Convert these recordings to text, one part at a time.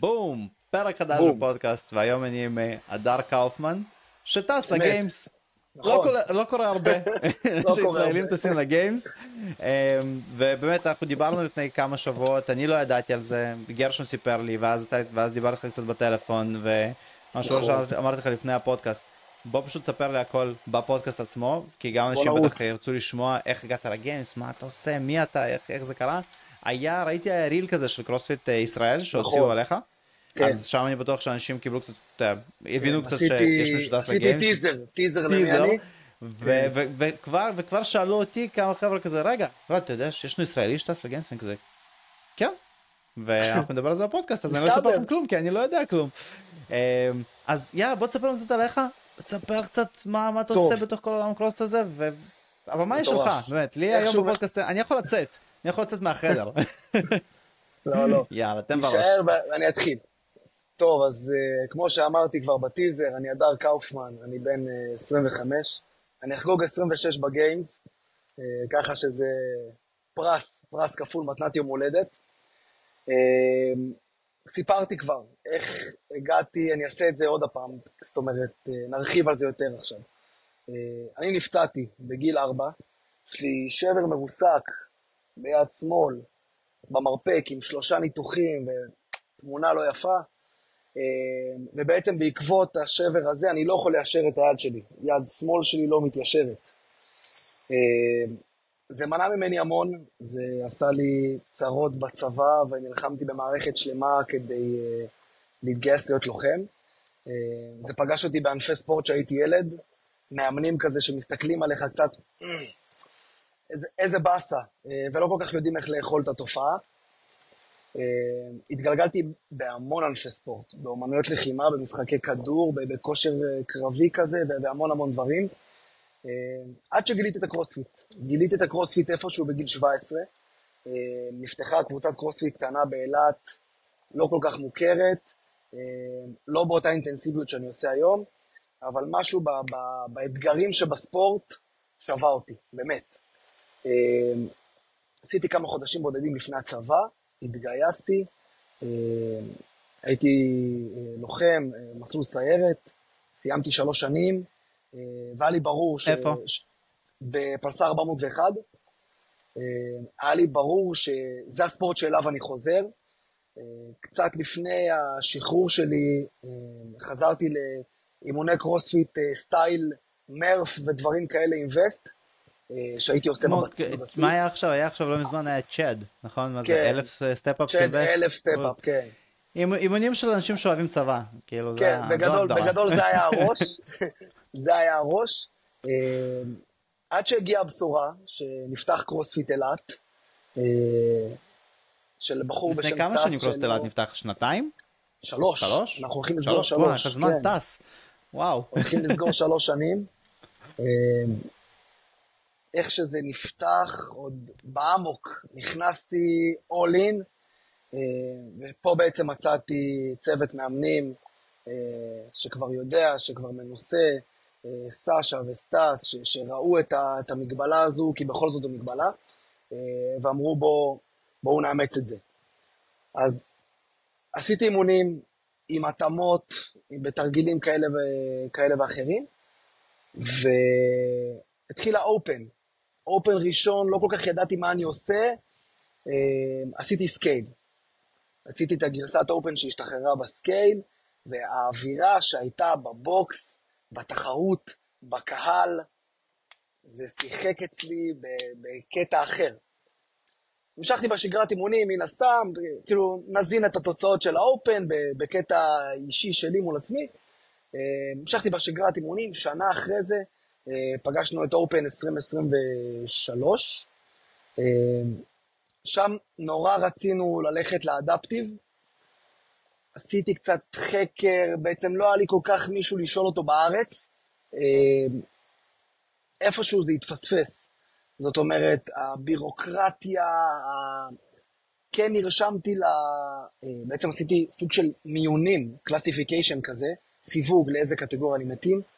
בום, פרק חדש בפודקאסט, והיום אני עם אה, הדר קאופמן, שטס ל Games. לא, נכון. קורה, לא קורה הרבה לא שישראלים טסים ל Games אמ, ובאמת אנחנו דיברנו לפני כמה שבועות אני לא ידעתי על זה גרשון סיפר לי ואז, דיברתי לך קצת בטלפון ומשהו נכון. שאמרתי לך לפני הפודקאסט בוא פשוט תספר לי הכל בפודקאסט עצמו כי גם אנשים. בטח ירצו לשמוע איך הגעת ל Games מה אתה עושה מי אתה איך, איך זה קרה היה ראיתי היה reel כזה של קרוספיט אה, ישראל שהוציאו נכון. עליך. כן. אז שם אני בטוח שאנשים קיבלו קצת, הבינו קצת עשיתי- שיש מישהו טס עשיתי ל Games. טיזר, טיזר טיזר. ו- ו- וכבר וכבר שאלו אותי כמה חבר'ה כזה רגע לא אתה יודע שיש לנו ישראלי שטס ל Games אני כזה כן ואנחנו נדבר על זה בפודקאסט אז אני לא אספר. לכם כלום כי אני לא יודע כלום. אמ, אז יאללה בוא תספר לנו קצת עליך תספר קצת מה מה אתה. עושה בתוך כל העולם הקרוספיט הזה והבמה היא מטורף. שלך באמת לי היום בפודקאסט אני יכול לצאת אני יכול לצאת מהחדר לא, לא. יאללה תן בראש. תישאר ואני אתחיל. טוב, אז uh, כמו שאמרתי כבר בטיזר, אני הדר קאופמן, אני בן uh, 25. אני אחגוג 26 בגיימס, uh, ככה שזה פרס, פרס כפול מתנת יום הולדת. Uh, סיפרתי כבר איך הגעתי, אני אעשה את זה עוד הפעם, זאת אומרת, uh, נרחיב על זה יותר עכשיו. Uh, אני נפצעתי בגיל 4, יש לי שבר מרוסק ביד שמאל, במרפק עם שלושה ניתוחים ותמונה לא יפה. אה, ובעצם בעקבות השבר הזה אני לא יכול ליישר את היד שלי, יד שמאל שלי לא מתיישרת. אה, זה מנע ממני המון, זה עשה לי צרות בצבא ונלחמתי במערכת שלמה כדי אה, להתגייס להיות לוחם. זה פגש אותי בענפי ספורט שהייתי ילד, מאמנים כזה שמסתכלים עליך קצת, "אה, איזה, איזה באסה, אה, ולא כל כך יודעים איך לאכול את התופעה. אה, התגלגלתי בהמון ענפי ספורט, באומנויות לחימה, במשחקי כדור, בכושר אה, קרבי כזה, והמון המון דברים. עד שגיליתי את הקרוספיט. גיליתי את הקרוספיט איפשהו בגיל 17. אה, נפתחה קבוצת קרוספיט קטנה באילת, לא כל כך מוכרת, לא באותה אינטנסיביות שאני עושה היום, אבל משהו באתגרים שבספורט שווה אותי, באמת. אה, עשיתי כמה חודשים בודדים לפני הצבא, התגייסתי, אה, הייתי אה, לוחם, אה, מסלול סיירת, סיימתי שלוש שנים, אה, והיה לי ברור ש... איפה? ש... בפלס"ר 401. אה, היה לי ברור שזה הספורט שאליו אני חוזר. קצת לפני השחרור שלי חזרתי לאימוני קרוספיט style Murph ודברים כאלה עם וסט, שהייתי עושה בבסיס. מה היה עכשיו היה עכשיו לא מזמן היה Chad נכון מה זה כן. אלף step-up Chad אלף step-up, כן. אימונים של אנשים שאוהבים צבא כאילו זה כן, ה- זו בגדול, זה היה הראש, זה היה הראש. אה, עד שהגיעה הבשורה שנפתח קרוספיט אילת, אה, של בחור בשם לפני סטאס. כמה שנים קרוספיט שלו- אילת נפתח שנתיים שלוש. שלוש אנחנו הולכים לסגור שלוש שלוש. הזמן כן. טס וואו הולכים לסגור שלוש שנים. איך שזה נפתח, עוד באמוק, נכנסתי all in, אה, ופה בעצם מצאתי צוות מאמנים אה, שכבר יודע, שכבר מנוסה, אה, סשה וסטס, ש- שראו את, ה, את המגבלה הזו, כי בכל זאת זו מגבלה, ואמרו בואו בוא נאמץ את זה. אז עשיתי אימונים עם התאמות, בתרגילים כאלה, ו... כאלה ואחרים, והתחיל האופן. Open ראשון, לא כל כך ידעתי מה אני עושה, אה, עשיתי scale. עשיתי את הגרסת Open שהשתחררה ב scale, והאווירה שהייתה ב box, בתחרות, בקהל, זה שיחק אצלי בקטע אחר. המשכתי בשגרת אימונים, מן הסתם, כאילו, נזין את התוצאות של ה Open בקטע אישי שלי מול עצמי. אה, המשכתי בשגרת אימונים, שנה אחרי זה פגשנו את אופן 2023. אה, שם נורא רצינו ללכת לאדפטיב. עשיתי קצת חקר, בעצם לא היה לי כל כך מישהו לשאול אותו בארץ. אה, איפשהו זה התפספס. זאת אומרת, הבירוקרטיה, כן נרשמתי ל... אה, בעצם עשיתי סוג של מיונים, classification כזה, סיווג לאיזה קטגוריה אני מתאים.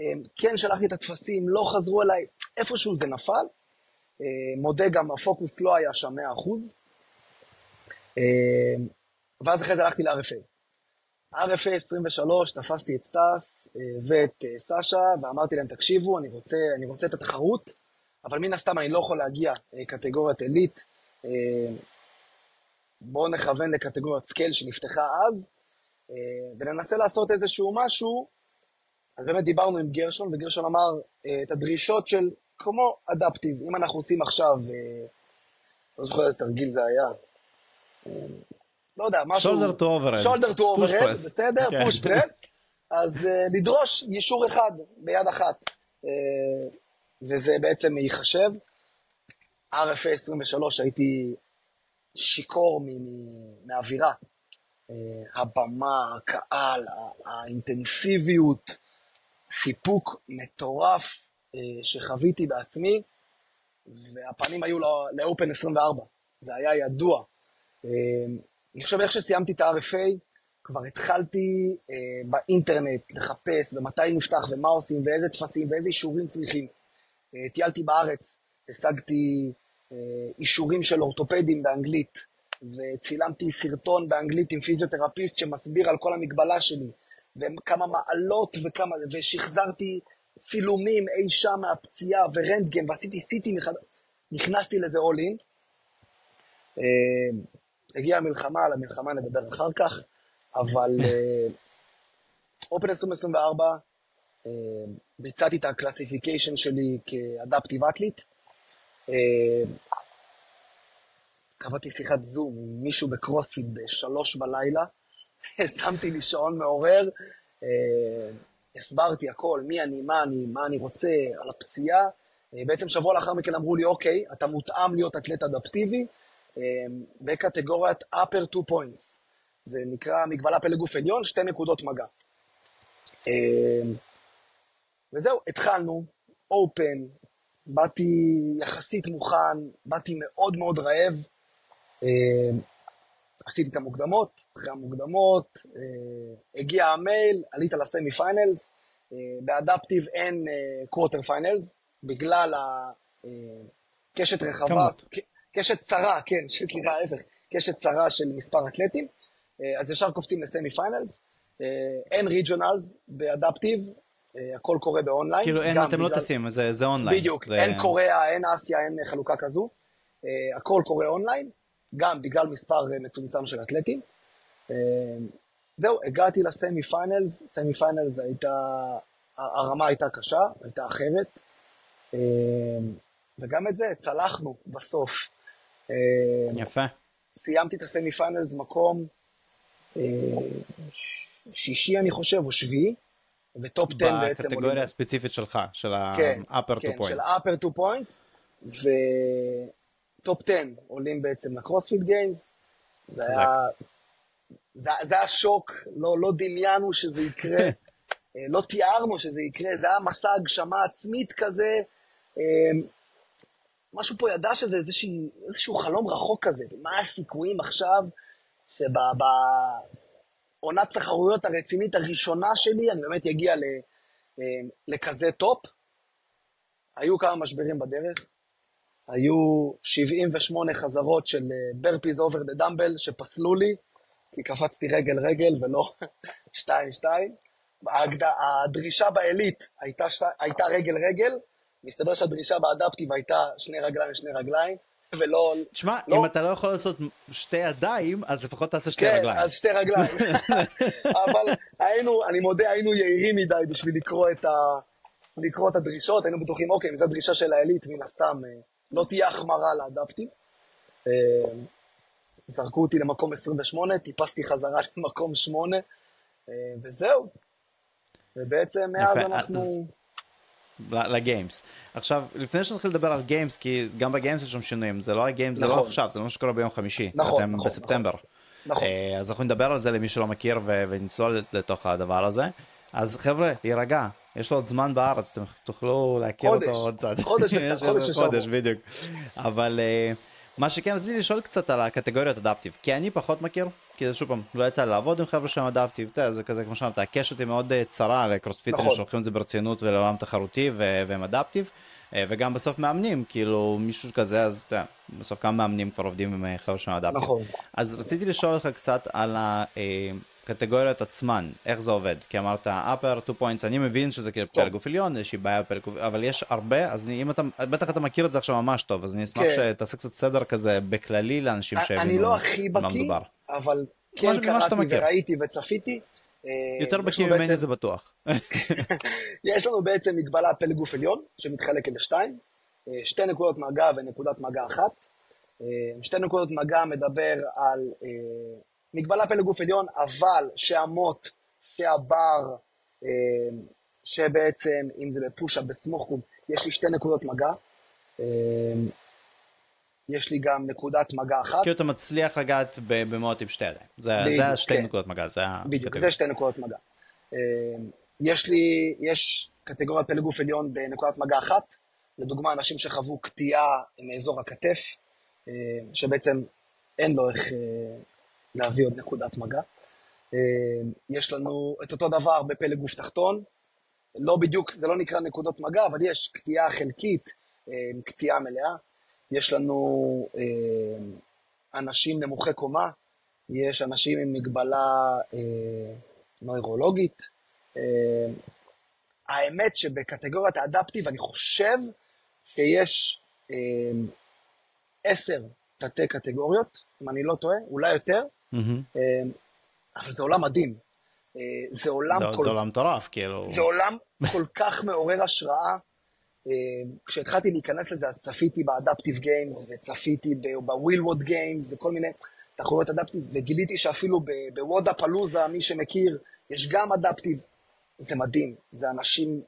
אה, כן שלחתי את הטפסים, לא חזרו אליי, איפשהו זה נפל. אה, מודה גם, הפוקוס לא היה שם 100%. אה, ואז אחרי זה הלכתי ל-RFA. RFA 23, תפסתי את סטאס אה, ואת אה, סאשה, ואמרתי להם, תקשיבו, אני רוצה, אני רוצה את התחרות, אבל מן הסתם אני לא יכול להגיע אה, קטגוריית עילית. בואו נכוון לקטגוריית scale שנפתחה אז, וננסה לעשות איזשהו משהו. אז באמת דיברנו עם גרשון, וגרשון אמר את הדרישות של כמו adaptive. אם אנחנו עושים עכשיו, לא זוכר איזה תרגיל זה היה, לא יודע, משהו... shoulder to overhead. shoulder to overhead, בסדר, push press. אז uh, לדרוש יישור אחד ביד אחת, uh, וזה בעצם ייחשב. RFA 23 הייתי שיכור מהאווירה. Uh, הבמה, הקהל, האינטנסיביות, סיפוק מטורף uh, שחוויתי בעצמי, והפנים היו לאופן 24, זה היה ידוע. אני חושב איך שסיימתי את ה-RFA, כבר התחלתי אה, באינטרנט לחפש ומתי נפתח ומה עושים ואיזה טפסים ואיזה אישורים צריכים. אה, טיילתי בארץ, השגתי אה, אישורים של אורתופדים באנגלית, וצילמתי סרטון באנגלית עם פיזיותרפיסט שמסביר על כל המגבלה שלי, וכמה מעלות וכמה, ושחזרתי צילומים אי שם מהפציעה ורנטגן, ועשיתי סיטי מחדש, נכנסתי לזה all in. אה, הגיעה המלחמה, על המלחמה נדבר אחר כך, אבל Open 2024, ביצעתי את ה classification שלי כ adaptive athlete. אה, קבעתי שיחת זום עם מישהו בקרוספיט בשלוש בלילה, שמתי לי שעון מעורר, אה, הסברתי הכל, מי אני, מה אני, מה אני רוצה, על הפציעה. אה, בעצם שבוע לאחר מכן אמרו לי, אוקיי, אתה מותאם להיות אתלט אדפטיבי, אמ, בקטגוריית upper two points. זה נקרא מגבלה פלג גוף עליון, שתי נקודות מגע. וזהו, התחלנו, Open, באתי יחסית מוכן, באתי מאוד מאוד רעב. עשיתי את המוקדמות, אחרי המוקדמות, אה, הגיע המייל, עלית ל semifinals, אה, ב adaptive אין quarter אה, finals, בגלל הקשת רחבה. קשת צרה, כן, סליחה, ההפך, קשת צרה של מספר אתלטים, אז ישר קופצים ל semifinals. אין regionals ב adaptive, הכל קורה באונליין. כאילו אין, אתם לא בגלל... לא טסים, זה, זה אונליין. בדיוק, זה... אין קוריאה, אין אסיה, אין חלוקה כזו. הכל קורה אונליין, גם בגלל מספר מצומצם של אתלטים. זהו, הגעתי ל semifinals, semifinals הייתה, הרמה הייתה קשה, הייתה אחרת. וגם את זה צלחנו בסוף. אה, יפה. סיימתי את ה semifinals מקום שישי, אני חושב, או שביעי, ו top 10 בעצם. בקטגוריה הספציפית שלך, של כן, ה-upper כן, points. של ה-upper two points, ו top 10 עולים בעצם לקרוספיט Games. זה היה... זה, זה היה שוק, לא, לא דמיינו שזה יקרה, אה, לא תיארנו שזה יקרה, זה היה מסע הגשמה עצמית כזה. משהו פה ידע שזה איזושהי, איזשהו חלום רחוק כזה, מה הסיכויים עכשיו שבעונת תחרויות הרצינית הראשונה שלי, אני באמת אגיע ל, אה, לכזה top. היו כמה משברים בדרך, היו 78 חזרות של burpees over the dumbbell שפסלו לי, כי קפצתי רגל-רגל ולא 2-2. הדרישה בעילית הייתה, הייתה רגל-רגל, מסתבר שהדרישה באדפטיב הייתה שני רגליים ושני רגליים, ולא... תשמע, לא... אם אתה לא יכול לעשות שתי ידיים, אז לפחות תעשה שתי כן, רגליים. כן, אז שתי רגליים. אבל היינו, אני מודה, היינו יהירים מדי בשביל לקרוא את, ה... לקרוא את הדרישות, היינו בטוחים, אוקיי, אם זו דרישה של העילית, מן הסתם אה, לא תהיה החמרה לאדפטיב. זרקו אותי למקום 28, טיפסתי חזרה למקום 8, אה, וזהו. ובעצם מאז אנחנו... אז... לגיימס. עכשיו, לפני שנתחיל לדבר על גיימס, כי גם בגיימס יש שם שינויים, זה לא הגיימס, נכון. זה לא נכון. עכשיו, זה לא מה שקורה ביום חמישי. נכון, אתם נכון. בספטמבר. נכון. אה, אז אנחנו נדבר על זה למי שלא מכיר ונצלול לתוך הדבר הזה. אז חבר'ה, להירגע, יש לו עוד זמן בארץ, אתם תוכלו להכיר חודש, אותו עוד קצת. חודש, חודש, חודש, בדיוק. אבל uh, מה שכן, רציתי לשאול קצת על הקטגוריות אדפטיב, כי אני פחות מכיר, כי זה שוב פעם, לא יצא לי לעבוד עם חבר'ה שהם אדפטיב, אתה יודע, זה כזה, כמו שאמרת, הקשת היא מאוד uh, צרה לקרוספיטרים נכון. שלוקחים את זה ברצינות ולעולם תחרותי והם אדפטיב, אה, וגם בסוף מאמנים, כאילו מישהו כזה, אז אתה יודע, בסוף כמה מאמנים כבר עובדים עם חבר'ה של אדפטים. נכון. אז רציתי לשאול אותך קצת על הקטגוריות עצמן, איך זה עובד, כי אמרת upper 2 points, אני מבין שזה כאילו. פלג גוף עליון, איזושהי בעיה בפלג גוף, אבל יש הרבה, אז אם אתה, בטח אתה מכיר את זה עכשיו ממש טוב, אז אני אשמח כן. שתעשה קצת סדר כזה בכללי לאנשים אני שהבינו לא הכי מה בקיא, מדובר. אבל כן קראתי. וראיתי וצפיתי. אה, יותר בקיא ממני זה בטוח. יש לנו בעצם מגבלה פלג גוף עליון, שמתחלקת לשתיים, אה, שתי נקודות מגע ונקודת מגע אחת. אה, שתי נקודות מגע מדבר על מגבלה פלג גוף עליון, אבל שהמוט, שהבר, אה, שבעצם, אם זה בפוש-אפ, בסמוך-קום, יש לי שתי נקודות מגע. אה, יש לי גם נקודת מגע אחת. כאילו אתה מצליח לגעת ב- במאות עם שתי ידיים. זה בדיוק, זה השתי כן. נקודות מגע, זה בדיוק, הקטגוריה. זה שתי נקודות מגע. אה, יש לי, יש קטגוריית פלג גוף עליון בנקודת מגע אחת, לדוגמה אנשים שחוו קטיעה מאזור הכתף, שבעצם אין לו איך להביא עוד נקודת מגע. אה, יש לנו את אותו דבר בפלג גוף תחתון, לא בדיוק, זה לא נקרא נקודות מגע, אבל יש קטיעה חלקית אה, קטיעה מלאה. יש לנו אה, אנשים נמוכי קומה, יש אנשים עם מגבלה נוירולוגית. האמת שבקטגוריית האדפטיב אני חושב שיש עשר תתי קטגוריות, אם אני לא טועה, אולי יותר, אה, אבל זה עולם מדהים. אה, זה עולם זה- כל זה עולם מטורף, כאילו. זה עולם כל כך מעורר השראה. אה, כשהתחלתי להיכנס לזה, אז צפיתי ב adaptive games, וצפיתי ב WheelWOD Games, וכל מיני תחרויות adaptive, וגיליתי שאפילו ב Wodapalooza, מי שמכיר, יש גם adaptive. זה מדהים, זה אנשים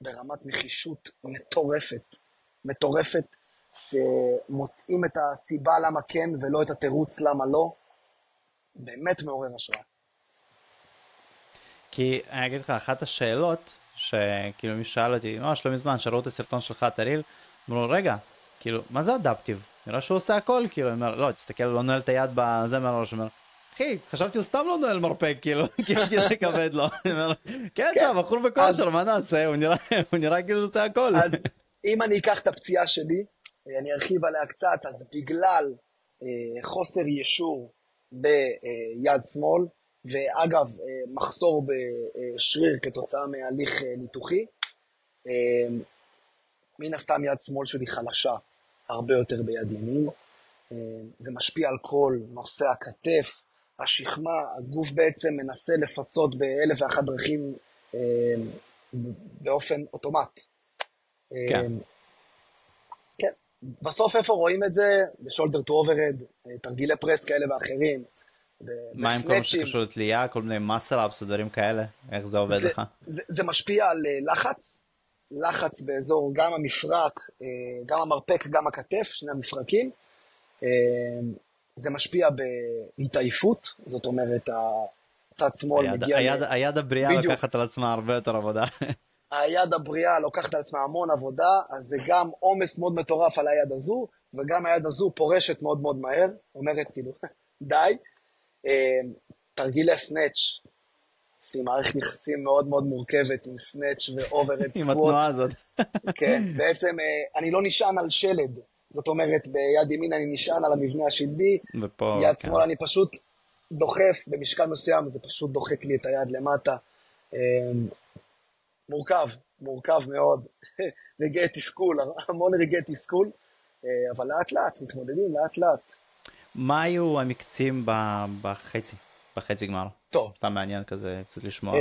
ברמת נחישות מטורפת, מטורפת, שמוצאים את הסיבה למה כן ולא את התירוץ למה לא. באמת מעורר השראה. כי אני אגיד לך, אחת השאלות, שכאילו מישהו שאל אותי, ממש לא מזמן, שראו את הסרטון שלך, את הריל, אמרו, רגע, כאילו, מה זה אדפטיב? נראה שהוא עושה הכל, כאילו, אני אומר, לא, תסתכל, הוא לא נועל את היד בזה מהראש, אומר, אחי, חשבתי הוא סתם לא נועל מרפק, כאילו, כאילו, כי זה כבד לו. אני אומר, כן, בחור בכושר, מה נעשה? הוא נראה- כאילו הוא עושה הכל. אז אם אני אקח את הפציעה שלי, אני ארחיב עליה קצת, אז בגלל אה, חוסר ישור ביד שמאל, ואגב, אה, מחסור בשריר כתוצאה מהליך אה, ניתוחי, אה, מן הסתם יד שמאל שלי חלשה הרבה יותר ביד ימין. זה משפיע על כל נושא הכתף, השכמה, הגוף בעצם מנסה לפצות באלף ואחת דרכים באופן אוטומט. כן. אה. בסוף איפה רואים את זה? ב- shoulder to overhead, תרגילי press כאלה ואחרים. מה עם כל מה. שקשור לתלייה, כל מיני muscle-ups ודברים כאלה? איך זה עובד זה, לך? זה, זה משפיע על אה, לחץ, לחץ באזור גם המפרק, אה, גם המרפק, גם הכתף, שני המפרקים. אה, זה משפיע בהתעייפות, זאת אומרת, הצד שמאל היד- מגיע... ל- היד- היד הבריאה בדיוק. לוקחת על עצמה הרבה יותר עבודה. היד הבריאה לוקחת על עצמה המון עבודה, אז זה גם עומס מאוד מטורף על היד הזו, וגם היד הזו פורשת מאוד מאוד מהר, אומרת כאילו, די. אה, תרגילי snatch, לי מערכת יחסים מאוד מאוד מורכבת עם snatch ו- overhead עם squat. התנועה הזאת. כן, בעצם אה, אני לא נשען על שלד, זאת אומרת, ביד ימין אני נשען על המבנה השלדי, ופה... יד כן. שמאל אני פשוט דוחף במשקל מסוים, זה פשוט דוחק לי את היד למטה. מורכב, מורכב מאוד. רגעי תסכול, המון רגעי תסכול, אה, אבל לאט לאט, מתמודדים לאט לאט. מה היו המקצים בחצי, בחצי גמר? טוב, סתם מעניין כזה קצת לשמוע. אה,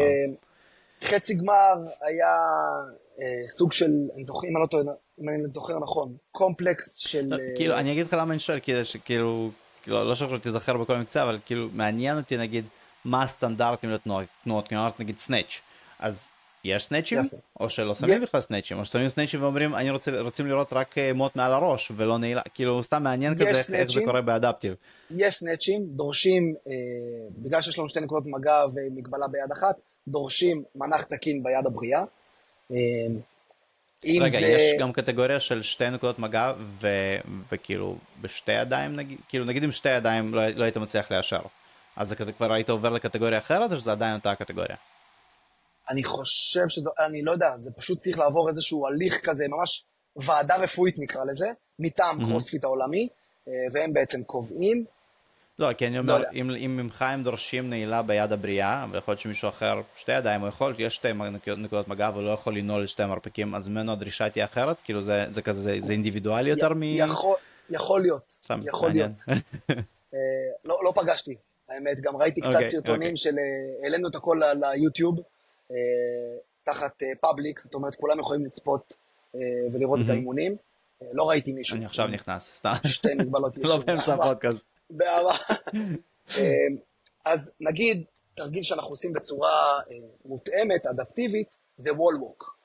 חצי גמר היה אה, סוג של, אני זוכר, אם אני לא טועה, אם אני זוכר נכון, קומפלקס של... לא, כאילו, אני אגיד לך למה אני שואל, כאילו, כאילו, לא שעכשיו תיזכר בכל מקצוע, אבל כאילו, מעניין אותי נגיד, מה הסטנדרטים לתנועות, תנועות, נגיד סנאץ', אז יש סנאצ'ים. או שלא שמים. בכלל סנאצ'ים, או ששמים סנאצ'ים ואומרים, אני רוצה, רוצים לראות רק אה, מוט מעל הראש, ולא נעילה, כאילו, סתם מעניין כזה איך- איך זה. קורה באדפטיב. יש סנאצ'ים, דורשים, אה, בגלל שיש לנו שתי נקודות מגע ומגבלה ביד אחת, דורשים מנח תקין ביד הבריאה. אה, רגע, זה... יש גם קטגוריה של שתי נקודות מגע, ו- וכאילו, בשתי ידיים נגיד, כאילו, נגיד עם שתי ידיים לא, לא היית מצליח לאשר. אז כבר היית עובר לקטגוריה אחרת, או שזה עדיין אותה הקטגוריה? אני חושב שזה, אני לא יודע, זה פשוט צריך לעבור איזשהו הליך כזה, ממש ועדה רפואית נקרא לזה, מטעם מהמם. קרוספיט העולמי, אה, והם בעצם קובעים. לא, כי אני לא אומר, יודע. אם, אם ממך הם דורשים נעילה ביד הבריאה, ויכול להיות שמישהו אחר, שתי ידיים, הוא יכול, יש שתי נקודות, נקודות מגע, והוא לא יכול לנעול שתי מרפקים, אז ממנו הדרישה תהיה אחרת? כאילו זה, זה כזה, זה, זה אינדיבידואלי יותר מ... יכול, יכול להיות, סתם, יכול להיות. מעניין. אה, לא, לא פגשתי, האמת, גם ראיתי קצת אוקיי, סרטונים אוקיי. של, אה, העלינו את הכל ליוטיוב, תחת פאבליק, זאת אומרת, כולם יכולים לצפות אה, ולראות את. האימונים. אה, לא ראיתי מישהו. אני עכשיו נכנס, סתם. שתי מגבלות. לא באמצע. הפודקאסט. באהבה. אה, אז נגיד, תרגיל שאנחנו עושים בצורה אה, מותאמת, אדפטיבית, זה וול ווק.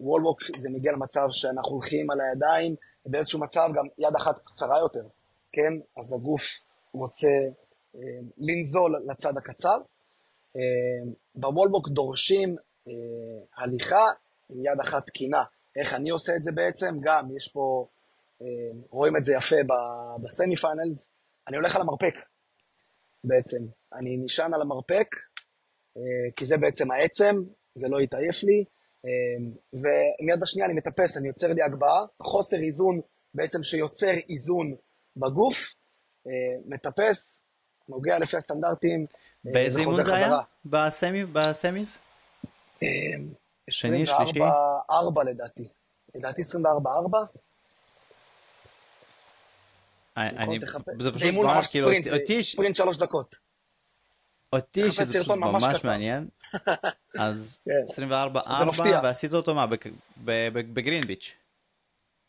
wall walk זה מגיע למצב שאנחנו הולכים על הידיים, באיזשהו מצב גם יד אחת קצרה יותר, כן? אז הגוף רוצה אה, לנזול לצד הקצר. אה, ב- wall walk דורשים אה, הליכה עם יד אחת תקינה. איך אני עושה את זה בעצם? גם יש פה, אה, רואים את זה יפה ב- semi-finals, אני הולך על המרפק בעצם. אני נשען על המרפק, כי זה בעצם העצם, זה לא יתעייף לי, ומיד בשנייה אני מטפס, אני יוצר לי הגבהה, חוסר איזון בעצם שיוצר איזון בגוף, מטפס, נוגע לפי הסטנדרטים, באיזה אימון וחוזר זה היה? בסמי, בסמיז? שני, 24, שלישי? 4 לדעתי. לדעתי 24, 4. אני. זה פשוט אימון ממש כאילו, אותי, ספרינט שלוש דקות. אותי שזה פשוט ממש. מעניין, אז כן. 24 זה מפתיע. 4 ועשית אותו מה, בגרינביץ'.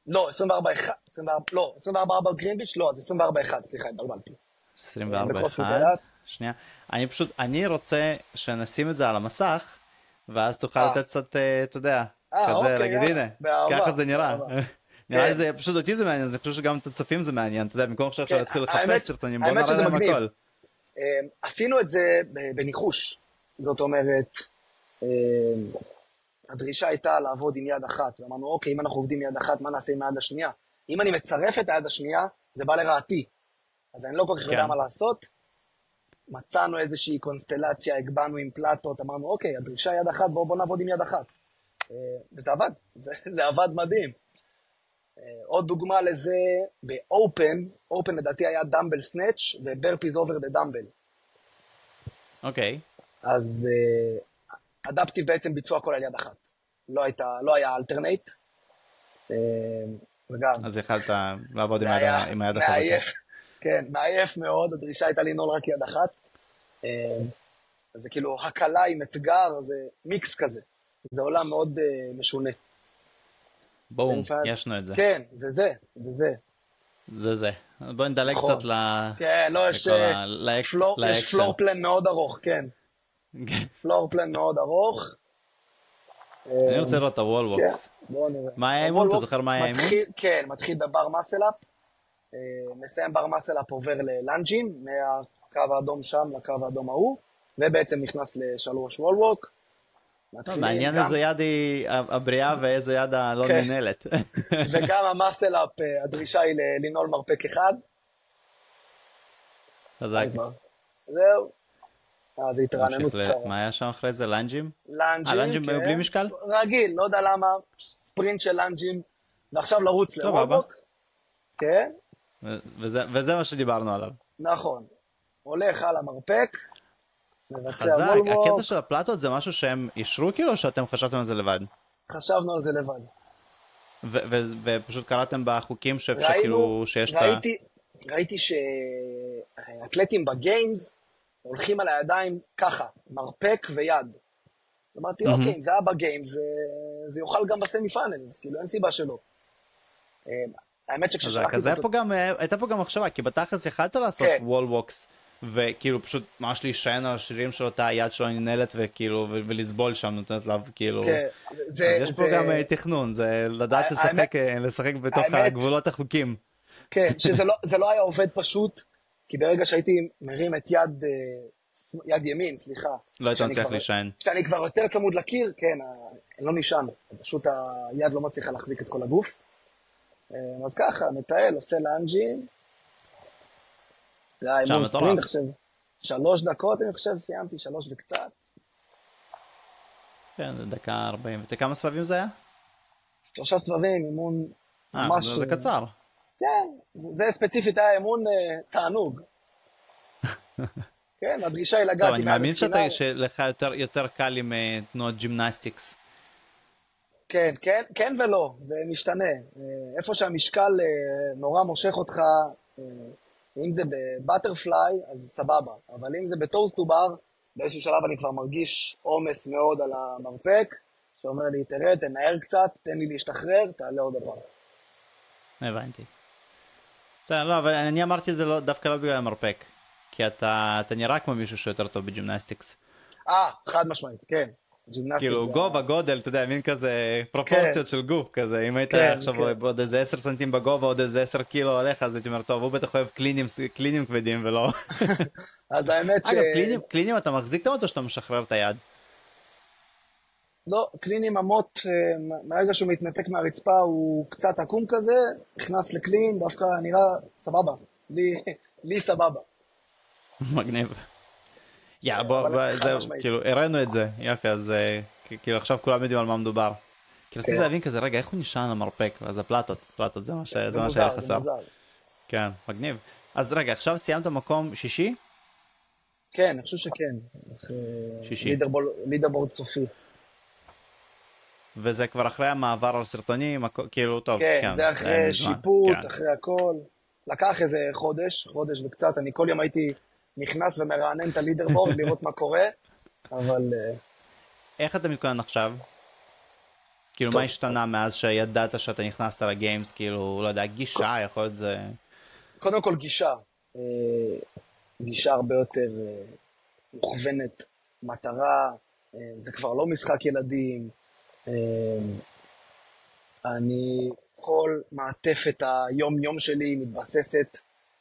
לא, 24, 1, 24, לא, 24, 4 גרינביץ', לא, זה 24, 1, סליחה, התבלבלתי. 24 בקרוספיט 1, היד. שנייה, אני פשוט, אני רוצה שנשים את זה על המסך, ואז תוכל אה. לתת קצת, אה, אתה יודע, אה, כזה אוקיי, להגיד הנה, ככה זה נראה. נראה לי כן. זה, פשוט אותי זה מעניין, אז אני חושב שגם את הצופים זה מעניין, אתה יודע, במקום עכשיו כן, להתחיל לחפש סרטונים, בוא נראה להם. הכל. אה, עשינו את זה בניחוש. זאת אומרת, אה, הדרישה הייתה לעבוד עם יד אחת, ואמרנו, אוקיי, אם אנחנו עובדים עם יד אחת, מה נעשה עם היד השנייה? אם אני מצרף את היד השנייה, זה בא לרעתי. אז אני לא כל כך יודע כן. מה לעשות. מצאנו איזושהי קונסטלציה, הגבהנו עם פלטות, אמרנו, אוקיי, הדרישה יד אחת, בואו בוא נעבוד עם יד אחת. אה, וזה עבד, זה, זה עבד מדהים. אה, עוד דוגמה לזה, ב- Open, Open לדעתי היה dumbbell snatch ו- burpees over the dumbbell. אוקיי, אז אה, adaptive בעצם ביצוע הכל על יד אחת. לא, הייתה, לא היה alternate. אה, וגם, אז יכלת לעבוד עם היד עם החזקה. מעייף, כן, מעייף מאוד, הדרישה הייתה לנעול רק יד אחת. אה, אז זה כאילו הקלה עם אתגר, זה מיקס כזה. זה עולם מאוד אה, משונה. בום, יש לנו את זה. כן, זה זה, זה זה. זה זה. בואי נדלג נכון. קצת ל... כן, לא, יש, אה, ה- לאק- פלור, יש לאקשן. פלור פלן מאוד ארוך, כן. כן. פלור פלן מאוד ארוך. אני רוצה לראות את הוול כן. בואו נראה. מה היה האימון? אתה זוכר מה היה האימון? כן, מתחיל בבר מסל-אפ, מסיים בר מסל-אפ עובר ללאנג'ים, מהקו האדום שם לקו האדום ההוא, ובעצם נכנס לשלוש וול ווק. מעניין איזו יד היא הבריאה ואיזו יד הלא כן. ננעלת. וגם המסל-אפ, אה, הדרישה היא לנעול מרפק אחד. חזק. זהו. אז התרעננות קצרה. מה היה שם אחרי זה? לאנג'ים? לאנג'ים, אה, כן. היו בלי משקל? רגיל, לא יודע למה, ספרינט של לאנג'ים, ועכשיו לרוץ. ווק. כן, וזה וזה מה שדיברנו עליו. נכון. הולך על המרפק, מבצע חזק. הקטע של הפלטות זה משהו שהם אישרו כאילו, או שאתם חשבתם על זה לבד? חשבנו על זה לבד. ופשוט קראתם בחוקים שאפשר ראינו, כאילו, שיש את ה... ראיתי, שאתלטים בגיימס הולכים על הידיים ככה, מרפק ויד. אמרתי. אוקיי, אם זה היה בגיימס, זה, זה יוכל גם בסמי פאנלס, כאילו, אין סיבה שלא. האמת אז שכששלחתי אז היה את פה גם, אה, הייתה פה גם מחשבה, כי בתכלס יכלת לעשות כן. וול ווקס, וכאילו פשוט ממש להישען על השרירים של אותה יד שלו ננעלת, וכאילו, ולסבול שם, נותנת לה, כאילו... כן, זה, אז יש פה זה, גם אה, תכנון, זה לדעת לשחק, אה, לשחק בתוך האמת- הגבולות החוקים. כן, שזה לא, לא היה עובד פשוט, כי ברגע שהייתי מרים את יד, יד ימין, סליחה. לא היית מצליח להישען. כשאני כבר יותר צמוד לקיר, כן, אני לא נשען, פשוט היד לא מצליחה להחזיק את כל הגוף. אה, אז ככה, מטייל, עושה לאנג'ים. זה היה אימון. ספרינט עכשיו. שלוש דקות, אני חושב, סיימתי, שלוש וקצת. כן, זה דקה 40. וכמה סבבים זה היה? שלושה סבבים, אימון אה, ממש... זה- זה קצר. כן, זה ספציפית היה אימון אה, תענוג. כן, הדרישה היא לגעת טוב, אני מאמין. שלך יותר- קל עם אה, תנועות gymnastics. כן, כן, כן ולא, זה משתנה. אה, איפה שהמשקל אה, נורא מושך אותך, אה, אם זה ב- butterfly, אז סבבה. אבל אם זה ב- toes to bar, באיזשהו שלב אני כבר מרגיש עומס מאוד על המרפק, שאומר לי, תראה, תנער קצת, תן לי להשתחרר, תעלה עוד פעם. הבנתי. בסדר, לא, אבל אני אמרתי את זה לא- דווקא לא בגלל המרפק. כי אתה אתה נראה כמו מישהו שיותר טוב ב- gymnastics. אה, חד משמעית, כן. gymnastic כאילו גובה, גודל, אתה יודע, מין כזה פרופורציות של גוף כזה. אם היית כן, עכשיו כן. עוד איזה 10 סנטים בגובה, עוד איזה 10 קילו עליך, אז הייתי אומר, טוב, הוא בטח אוהב clean ים, clean ים כבדים ולא... אז האמת ש... אגב, clean ים, clean ים אתה מחזיק אותם או שאתה משחרר את היד? לא, clean עם אמות, אה, מהרגע שהוא מתנתק מהרצפה הוא קצת עקום כזה, נכנס לקלין, דווקא נראה סבבה. לי, לי סבבה. מגניב. יא, בוא, אבל בוא, חד זהו. כאילו, הראינו את זה, יופי, אז אה, כאילו עכשיו כולם יודעים על מה מדובר. כי רציתי כן. להבין כזה, רגע, איך הוא נשען על המרפק? אז הפלטות, פלטות, זה מה שהיה חסר. כן, מגניב. אז רגע, עכשיו סיימת מקום שישי? כן, אני חושב שכן. אחרי שישי. לידרבורד סופי. וזה כבר אחרי המעבר על סרטונים, כאילו, טוב, כן, כן. זה אחרי שיפוט, כן. אחרי הכל. לקח איזה חודש, חודש וקצת, אני כל יום הייתי נכנס ומרענן את הלידרבורד, לראות מה קורה, אבל אה, איך אתה מתכונן עכשיו? כאילו. מה השתנה מאז שידעת שאתה נכנסת לגיימס, כאילו, לא יודע, גישה, יכול להיות זה... קודם כל גישה. אה, גישה הרבה יותר אה, מוכוונת מטרה, זה כבר לא משחק ילדים. אני, כל מעטפת היום-יום שלי מתבססת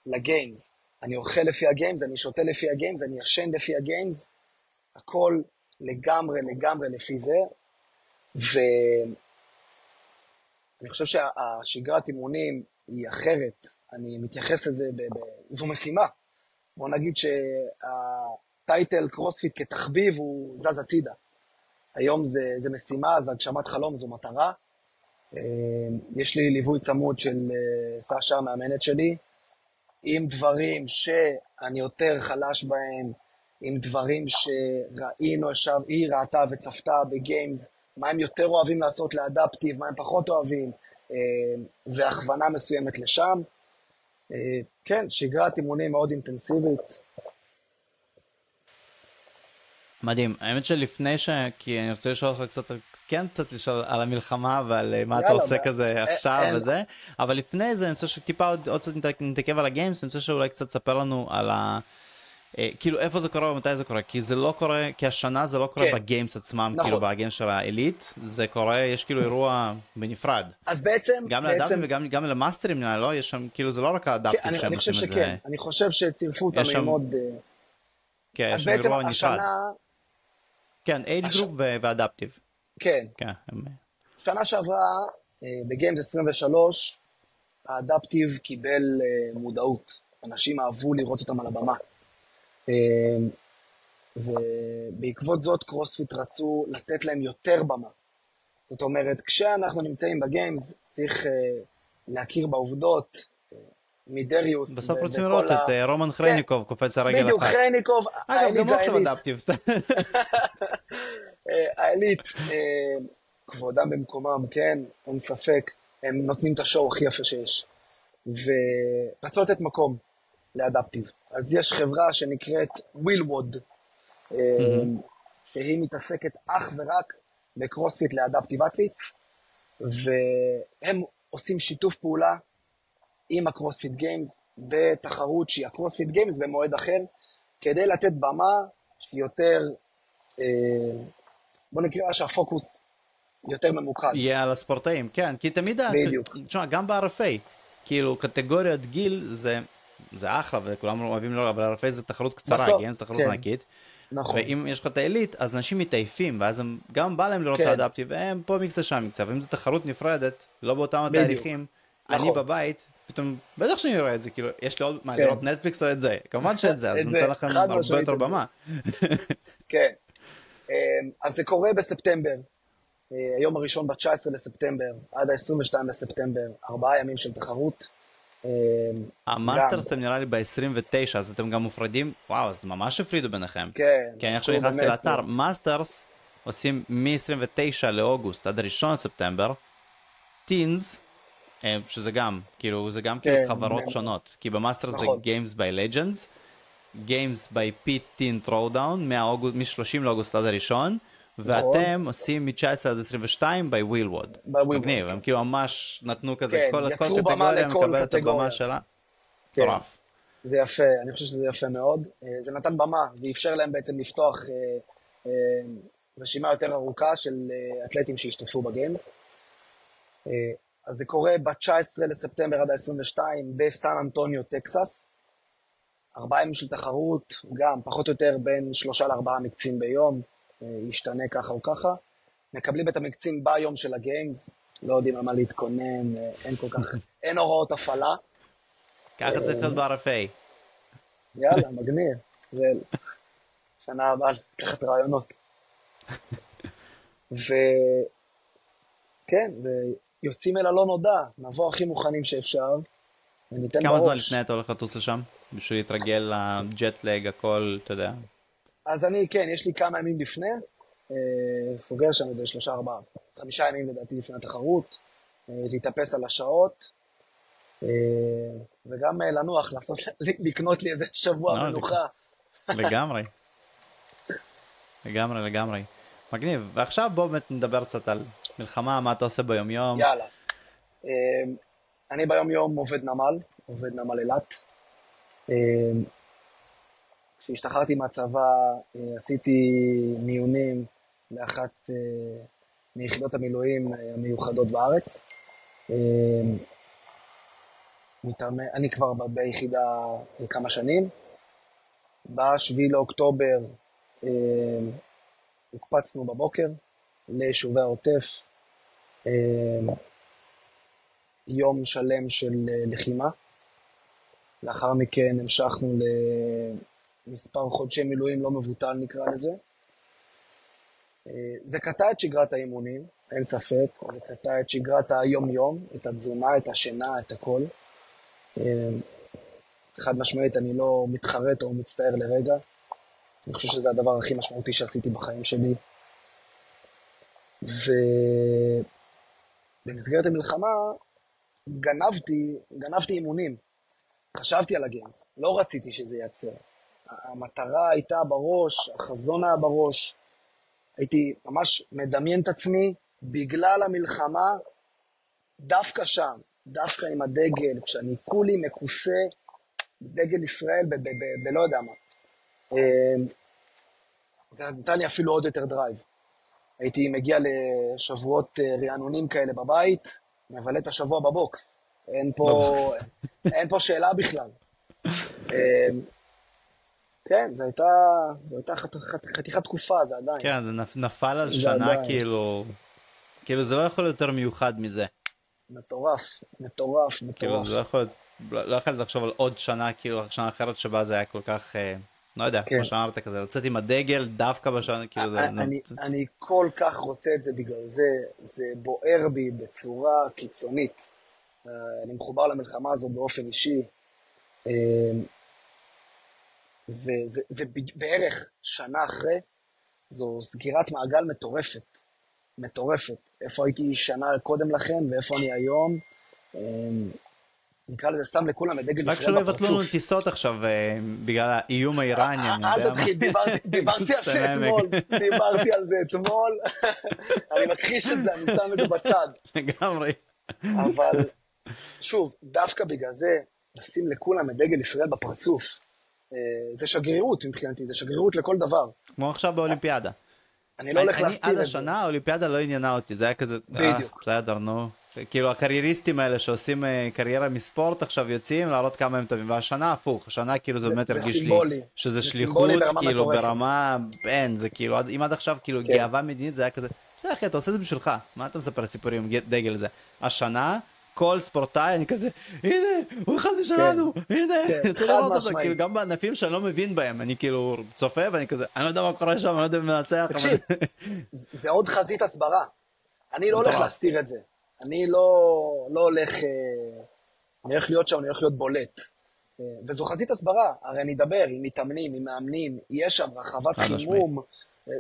לגיימס. אני אוכל לפי הגיימס, אני שותה לפי הגיימס, אני ישן לפי הגיימס, הכל לגמרי לגמרי לפי זה. ואני חושב שהשגרת אימונים היא אחרת, אני מתייחס לזה, ב... ב... זו משימה. בוא נגיד שהטייטל קרוספיט כתחביב הוא זז הצידה. היום זה, זה משימה, זה הגשמת חלום, זו מטרה. אה, יש לי ליווי צמוד של אה, סשה, המאמנת שלי, עם דברים שאני יותר חלש בהם, עם דברים שראינו עכשיו, היא ראתה וצפתה בגיימס, מה הם יותר אוהבים לעשות לאדפטיב, מה הם פחות אוהבים, אה, והכוונה מסוימת לשם. אה, כן, שגרת אימונים מאוד אינטנסיבית. מדהים. האמת שלפני ש... כי אני רוצה לשאול אותך קצת, כן קצת לשאול על המלחמה ועל אה, מה אתה עושה מה- כזה אה, עכשיו אין. וזה, אבל לפני זה אני רוצה שטיפה עוד עוד קצת נת- נתעכב על הגיימס, אני רוצה שאולי קצת תספר לנו על ה... אה, כאילו איפה זה קורה ומתי זה קורה, כי זה לא קורה, כי השנה זה לא קורה כן. בגיימס עצמם, נכון. כאילו בגיימס של העילית, זה קורה, יש כאילו אירוע בנפרד. אז בעצם, גם בעצם, לאדפטים וגם גם למאסטרים נראה, לא? יש שם, כאילו זה לא רק כן, האדפטים אני, שהם אני חושב עושים את שכן, זה, אני חושב שצירפו אותנו יש שם עם עוד... אה, כן, אז יש שם בעצם. השנה, כן, age group ו- adaptive. כן, כן. שנה שעברה, אה, ב- Games 23, ה- adaptive קיבל אה, מודעות. אנשים אהבו לראות אותם על הבמה. אה, ובעקבות זאת קרוספיט רצו לתת להם יותר במה. זאת אומרת, כשאנחנו נמצאים ב- Games, צריך להכיר בעובדות, מדריוס. בסוף רוצים לראות את אה, רומן חרניקוב קופץ על רגל בדיוק, אחת. חרניקוב, אגב, גם הוא עכשיו. אדפטיב. אה, העילית, אה, כבודם במקומם, כן, אין ספק, הם נותנים את השואו הכי יפה שיש. ורצו לתת מקום לאדפטיב. אז יש חברה שנקראת ווילווד, שהיא מתעסקת אך ורק בקרוספיט ל- adaptive והם עושים שיתוף פעולה עם ה- CrossFit Games בתחרות שהיא ה- CrossFit Games במועד אחר, כדי לתת במה יותר, אה, בוא נקרא שהפוקוס יותר ממוקד. יהיה על הספורטאים, כן, כי תמיד, בדיוק. תשמע, גם ב-RFA, כאילו קטגוריית גיל זה, זה אחלה וכולם אוהבים לראות, אבל RFA זה תחרות קצרה, בסוף, Games זה תחרות כן. ענקית, נכון. ואם יש לך את העילית, אז אנשים מתעייפים, ואז הם, גם בא להם לראות את כן. האדפטיב, והם פה מקצה שם מקצה, ואם זו תחרות נפרדת, לא באותם. התהליכים, אני נכון. בבית, פתאום, בטח שאני רואה את זה, כאילו, יש לי עוד, מה, כן. לראות נטפליקס או את זה, כמובן שאת זה, אז נותן לכם הרבה יותר. במה. כן. אמ, אז זה קורה בספטמבר. אה, היום הראשון ב-19 לספטמבר עד ה-22 לספטמבר, ארבעה ימים של תחרות. אה, ה- Masters הם נראה לי ב-29, אז אתם גם מופרדים, וואו, אז ממש הפרידו ביניכם. כן. כי אני עכשיו נכנסתי לאתר, Masters עושים מ-29 לאוגוסט עד ה-1 לספטמבר, Teens, אה, שזה גם, כאילו, זה גם כאילו כן, חברות הם- שונות, כי ב- Masters זה נכון. Games by Legends, Games by Teen Throwdown, מ-30 לאוגוסט עד הראשון, ואתם עושים מ-19 עד 22 by Willwood, מגניב, כן. הם כאילו ממש נתנו כזה, כן, כל כל קטגוריה מקבלת את הבמה. שלה. כן. מטורף. זה יפה, אני חושב שזה יפה מאוד. אה, זה נתן במה, זה אפשר להם בעצם לפתוח אה, אה, רשימה יותר ארוכה של אה, אתלטים שהשתתפו בגיימס. אה, אז זה קורה ב-19 לספטמבר עד ה-22 בסן אנטוניו, טקסס. ארבעה ימים של תחרות, גם פחות או יותר בין שלושה לארבעה מקצים ביום, אה, ישתנה ככה או ככה. מקבלים את המקצים ביום של הגיימס, לא יודעים על מה להתכונן, אה, אין כל כך, אין הוראות הפעלה. ככה צריך להיות ב-RFA. יאללה, מגניב. שנה הבאה לקחת רעיונות. ו... ויוצאים אל הלא נודע, נבוא הכי מוכנים שאפשר, וניתן כמה זמן בראש. לפני אתה הולך לטוס לשם? בשביל להתרגל לג'טלג, הכל, אתה יודע. אז אני, כן, יש לי כמה ימים לפני, אה, סוגר שם איזה שלושה, ארבעה, חמישה ימים לדעתי לפני התחרות, אה, להתאפס על השעות, אה, וגם לנוח, לעשות, לקנות לי איזה שבוע אה, מנוחה. לגמרי. לגמרי, לגמרי. מגניב. ועכשיו בואו באמת נדבר קצת על מלחמה, מה אתה עושה ביומיום. יאללה. אה, אני ביום יום עובד נמל, עובד נמל אילת. אה, כשהשתחררתי מהצבא אה, עשיתי מיונים לאחת אה, מיחידות המילואים אה, המיוחדות בארץ. מתאמן, אני כבר ביחידה כמה שנים. ב-7 לאוקטובר הוקפצנו בבוקר ליישובי העוטף, יום שלם של אה, לחימה. לאחר מכן המשכנו למספר חודשי מילואים לא מבוטל נקרא לזה. אה, זה קטע את שגרת האימונים, אין ספק, זה קטע את שגרת היום-יום, את התזונה, את השינה, את הכל. אה, חד משמעית, אני לא מתחרט או מצטער לרגע. אני חושב שזה הדבר הכי משמעותי שעשיתי בחיים שלי. ובמסגרת המלחמה גנבתי, גנבתי אימונים. חשבתי על ה- Games, לא רציתי שזה ייעצר. המטרה הייתה בראש, החזון היה בראש. הייתי ממש מדמיין את עצמי בגלל המלחמה, דווקא שם, דווקא עם הדגל, כשאני כולי מכוסה, דגל ישראל בלא יודע מה. אמ, זה נתן לי אפילו עוד יותר drive. הייתי מגיע לשבועות אה, רענונים כאלה בבית, מבלה את השבוע בבוקס. אין פה. אין פה שאלה בכלל. אמ, כן, זו הייתה, זו הייתה חת- חת- חתיכת תקופה, זה עדיין. כן, זה נפ- נפל על זה שנה עדיין. כאילו, כאילו זה לא יכול להיות יותר מיוחד מזה. מטורף, מטורף, כאילו מטורף. זה לא יכול להיות, לא לא יכולתי לחשוב על עוד שנה, כאילו שנה אחרת שבה זה היה כל כך, אה, לא יודע, כן. כמו שאמרת כזה, לצאת עם הדגל דווקא בשנה, כאילו זה, אני, זה- אני כל כך רוצה את זה בגלל זה, זה בוער בי בצורה קיצונית. אה, אני מחובר למלחמה הזאת באופן אישי. אה, וזה זה ב- בערך שנה אחרי, זו סגירת מעגל מטורפת. מטורפת. איפה הייתי שנה קודם לכן ואיפה אני היום. אה, נקרא לזה סתם לכולם את דגל רק ישראל שלא יבטלו לנו בפרצוף. טיסות עכשיו אה, בגלל האיום האיראני, אני יודע מה. תתחיל, דיברתי- על זה. אתמול, דיברתי על זה אתמול, אני מכחיש את זה, אני שם את זה בצד. לגמרי. אבל שוב, דווקא בגלל זה, לשים לכולם את דגל ישראל בפרצוף, אה, זה שגרירות מבחינתי, זה שגרירות לכל דבר. כמו עכשיו באולימפיאדה. אני לא הולך אני- להסתיר עד את זה. השנה האולימפיאדה לא עניינה אותי, זה היה כזה, אה, בדיוק. בסדר, נו. כאילו הקרייריסטים האלה שעושים אה, קריירה מספורט עכשיו יוצאים להראות כמה הם טובים, והשנה הפוך, השנה כאילו זה זה- באמת הרגיש לי. שזה זה שליחות, כאילו מטורפת. ברמה, אין, זה כאילו, עד- אם עד עכשיו כאילו כן. גאווה מדינית זה היה כזה, בסדר אחי, אתה עושה את זה בשבילך, מה אתה מספר סיפורים דגל זה? השנה, כל ספורטאי, אני כזה, הנה, הוא אחד משלנו, הנה, כן, אני רוצה חד לראות אותו. כאילו גם בענפים שאני לא מבין בהם, אני כאילו צופה ואני כזה, אני לא יודע מה קורה שם, אני לא יודע מי מנצח, אבל- זה עוד חזית הסברה. אני לא הולך להסתיר את זה. אני לא, לא הולך, אה, אני הולך להיות שם, אני הולך להיות בולט. אה, וזו חזית הסברה, הרי אני אדבר עם מתאמנים, עם מאמנים, יהיה שם רחבת חימום. אה,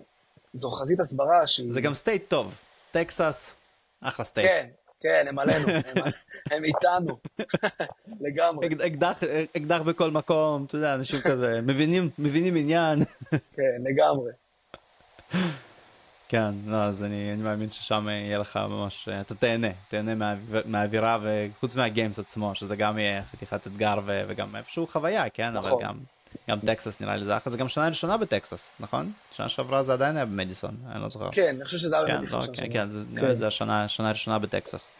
זו חזית הסברה שהיא... זה גם state טוב. טקסס, אחלה state. כן, כן, הם עלינו, הם, הם איתנו, לגמרי. אקדח, אקדח בכל מקום, אתה יודע, אנשים כזה, מבינים, מבינים עניין. כן, לגמרי. כן, לא, אז אני, אני מאמין ששם יהיה לך ממש, אתה תהנה, תהנה מהאווירה, וחוץ מהגיימס עצמו, שזה גם יהיה חתיכת אתגר ו, וגם איפשהו חוויה, כן, נכון. אבל גם, גם טקסס נראה לי זה אחלה, זה גם שנה ראשונה בטקסס, נכון? שנה שעברה זה עדיין היה במדיסון, אני לא זוכר. כן, אני חושב שזה היה כן, במדיסון. לא, כן, כן, זה, כן. זה השנה, השנה הראשונה בטקסס.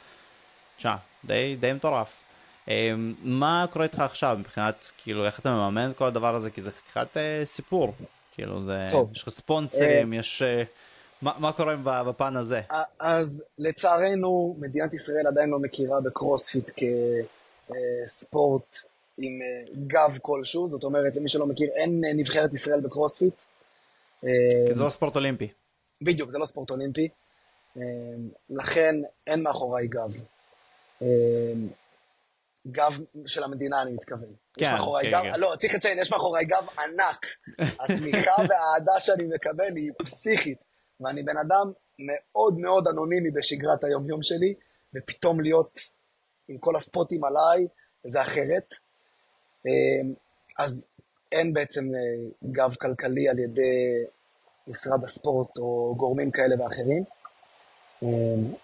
תשמע, די, די מטורף. אמ, מה קורה איתך עכשיו מבחינת, כאילו, איך אתה מממן את כל הדבר הזה? כי זה חתיכת אה, סיפור. כאילו, זה, טוב. יש לך ספונסרים, אה... יש... אה, מה, קורה בפן הזה? אז לצערנו, מדינת ישראל עדיין לא מכירה בקרוספיט כספורט עם אה, גב כלשהו, זאת אומרת, למי שלא מכיר, אין אה, נבחרת ישראל בקרוספיט. כי זה לא ספורט אולימפי. בדיוק, זה לא ספורט אולימפי. לכן אין מאחוריי גב. גב של המדינה, אני מתכוון. כן, יש מאחוריי כן, גב, כן. לא, צריך לציין, יש מאחוריי גב ענק. התמיכה והאהדה שאני מקבל היא פסיכית. ואני בן אדם מאוד מאוד אנונימי בשגרת היום-יום שלי, ופתאום להיות עם כל הספוטים עליי, זה אחרת. אמ, אז אין בעצם אה, גב כלכלי על ידי משרד הספורט או גורמים כאלה ואחרים. אמ,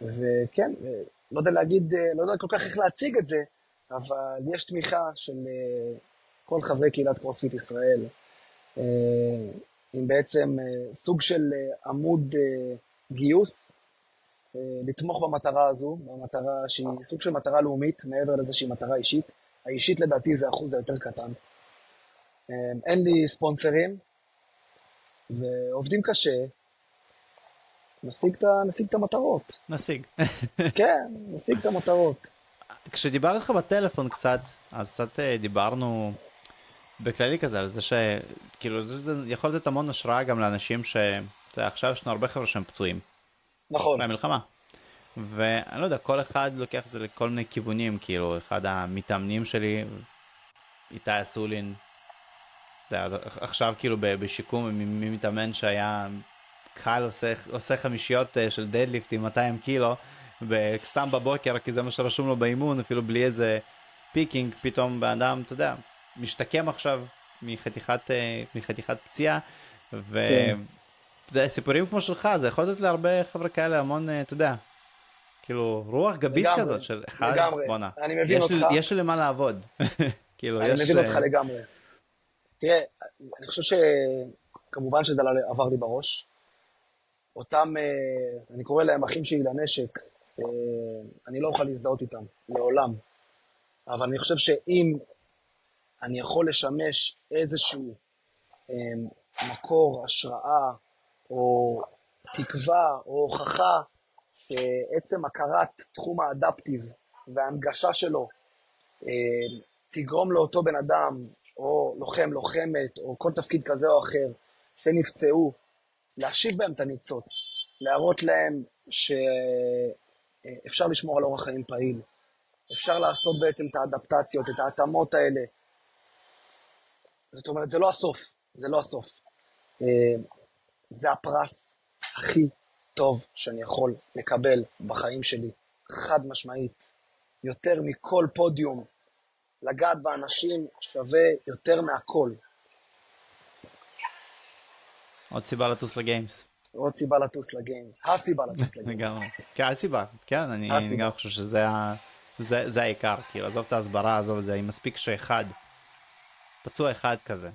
וכן, אה, לא יודע להגיד, אה, לא יודע כל כך איך להציג את זה, אבל יש תמיכה של כל חברי קהילת קרוספיט ישראל. עם בעצם אה, סוג של אה, עמוד אה, גיוס, לתמוך במטרה הזו, במטרה שהיא סוג של מטרה לאומית, מעבר לזה שהיא מטרה אישית. האישית לדעתי זה אחוז היותר קטן. אין לי ספונסרים, ועובדים קשה, נשיג את, נשיג את המטרות. נשיג. כן, נשיג את המטרות. כשדיברתי איתך בטלפון קצת, אז קצת דיברנו בכללי כזה, על זה שכאילו זה יכול לתת המון השראה גם לאנשים ש... אתה יודע, עכשיו יש לנו הרבה חבר'ה שהם פצועים. נכון. מהמלחמה. ואני לא יודע, כל אחד לוקח את זה לכל מיני כיוונים, כאילו, אחד המתאמנים שלי, איתי אסולין, עכשיו כאילו בשיקום, מי מתאמן שהיה קל, עושה, עושה חמישיות אה, של deadlift עם 200 קילו, סתם בבוקר, כי זה מה שרשום לו באימון, אפילו בלי איזה peaking, פתאום בן אדם, אתה יודע, משתקם עכשיו מחתיכת, אה, מחתיכת פציעה, וזה כן. סיפורים כמו שלך, זה יכול לתת להרבה חבר'ה כאלה המון, אה, אתה יודע, כאילו רוח גבית לגמרי, כזאת של אחד, לגמרי. בואנה, אני מבין יש, אותך. יש למה לעבוד. כאילו, אני יש... מבין אותך אה, לגמרי. תראה, אני חושב שכמובן שזה עבר לי בראש. אותם, אני קורא להם אחים שלי לנשק, אני לא אוכל להזדהות איתם, לעולם. אבל אני חושב שאם אני יכול לשמש איזשהו אה, מקור השראה, או תקווה, או הוכחה שעצם הכרת תחום האדפטיב וההנגשה שלו אה, תגרום לאותו בן אדם, או לוחם, לוחמת, או כל תפקיד כזה או אחר, שנפצעו, להשיב בהם את הניצוץ, להראות להם שאפשר לשמור על אורח חיים פעיל, אפשר לעשות בעצם את האדפטציות, את ההתאמות האלה, זאת אומרת, זה לא הסוף, זה לא הסוף. אה, זה הפרס הכי טוב שאני יכול לקבל בחיים שלי, חד משמעית. יותר מכל פודיום, לגעת באנשים שווה יותר מהכל. עוד סיבה לטוס לגיימס. עוד סיבה לטוס לגיימס. הסיבה לטוס לגיימס. לגמרי. כן, הסיבה. כן, אני גם חושב שזה העיקר. כאילו, עזוב את ההסברה, עזוב את זה, מספיק שאחד פצוע אחד כזה,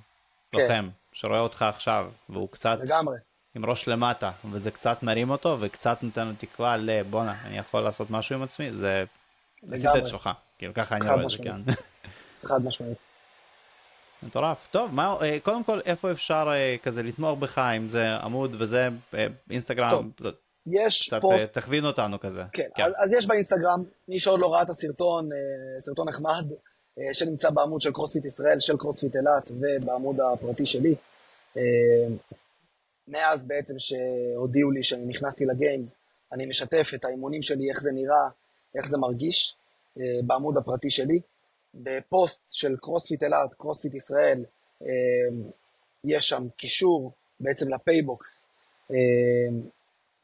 כן. לוחם, שרואה אותך עכשיו, והוא קצת... לגמרי. עם ראש למטה, וזה קצת מרים אותו, וקצת נותן לו תקווה לבואנה, אני יכול לעשות משהו עם עצמי, זה... עשית את שלך, כאילו ככה אני רואה את זה, כן. חד משמעית. מטורף. טוב, מה, אה, קודם כל, איפה אפשר אה, כזה לתמוך בך, אם זה עמוד וזה, אה, אינסטגרם? טוב, לא, יש קצת פוסט... תכווין אותנו כזה. כן, כן. אז, אז יש באינסטגרם, מי שעוד לא ראה את הסרטון, סרטון נחמד, שנמצא בעמוד של קרוספיט ישראל, של קרוספיט אילת, ובעמוד הפרטי שלי. אה, מאז בעצם שהודיעו לי שאני נכנסתי ל Games, אני משתף את האימונים שלי, איך זה נראה, איך זה מרגיש, אה, בעמוד הפרטי שלי. בפוסט של קרוספיט אילת, קרוספיט ישראל, אה, יש שם קישור בעצם לפייבוקס אה,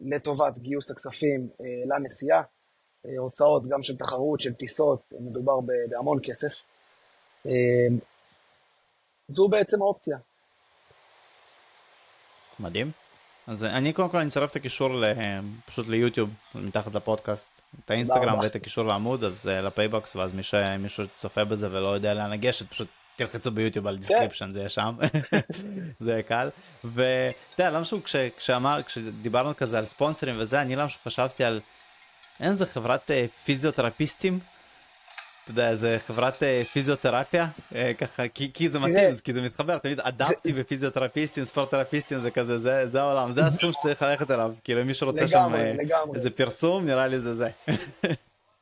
לטובת גיוס הכספים לנסיעה. הוצאות גם של תחרות, של טיסות, מדובר בהמון כסף. זו בעצם האופציה. מדהים. אז אני קודם כל אני אצרף את הקישור פשוט ליוטיוב מתחת לפודקאסט את האינסטגרם ואת הקישור לעמוד אז אה, לפייבוקס ואז מי שמישהו צופה בזה ולא יודע לאן לגשת פשוט תלחצו ביוטיוב על description זה יהיה שם זה יהיה קל ואתה יודע למשהו כשאמר כשדיברנו כזה על ספונסרים וזה אני למשהו חשבתי על אין איזה חברת אה, פיזיותרפיסטים אתה יודע, איזה חברת אה, פיזיותרפיה, אה, ככה, כי, כי זה מתאים, כי זה מתחבר, תמיד אדפטי ופיזיותרפיסטים, ספורטרפיסטים, זה כזה, זה, זה העולם, זה הסכום שצריך ללכת אליו, כאילו אם מישהו רוצה שם אה, איזה פרסום, נראה לי זה זה.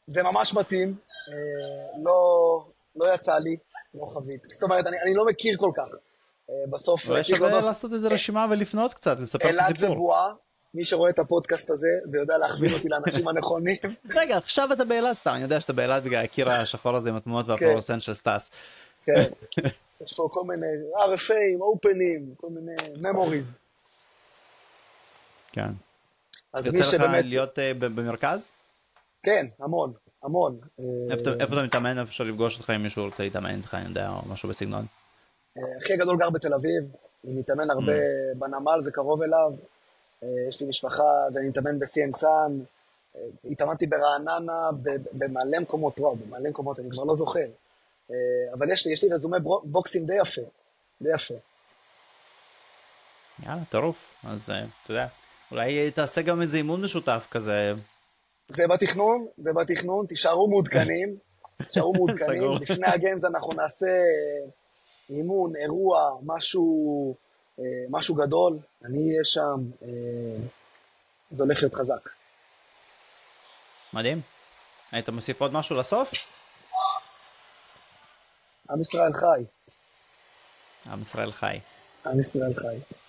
זה ממש מתאים, לא, לא יצא לי, לא חווית, זאת אומרת, אני, אני לא מכיר כל כך. בסוף... אולי שווה לעשות איזה רשימה ולפנות קצת, לספר את הסיפור. אלעד זה בועה, מי שרואה את הפודקאסט הזה ויודע להכווין אותי לאנשים הנכונים. רגע, עכשיו אתה באילת סתם, אני יודע שאתה באילת בגלל הקיר השחור הזה עם התמונות והפלורסן של סטאס. כן, יש פה כל מיני RFA, אופנים, כל מיני memories. כן. יוצא לך להיות אה, במרכז? כן, המון, המון. איפה אתה מתאמן? איפה אפשר לפגוש אותך אם מישהו רוצה להתאמן איתך, אני יודע, או משהו בסגנון? אה, אחי הגדול גר בתל אביב, אני מתאמן הרבה mm. בנמל, זה קרוב אליו. אה, יש לי משפחה, ואני מתאמן בסיאנסן, אה, התאמנתי ברעננה, במלא מקומות, וואו, במלא מקומות, אני כבר לא זוכר. אה, אבל יש לי, יש לי רזומה בוקסים די יפה, די יפה. יאללה, טירוף. אז אתה יודע, אולי תעשה גם איזה אימון משותף כזה. זה בתכנון, זה בתכנון, תישארו מעודכנים, תישארו מעודכנים. לפני הגיימס אנחנו נעשה אימון, אירוע, משהו... אה, משהו גדול, אני אהיה שם, אה, זה הולך להיות חזק. מדהים. היית מוסיף עוד משהו לסוף? עם ישראל חי. עם ישראל חי. עם ישראל חי.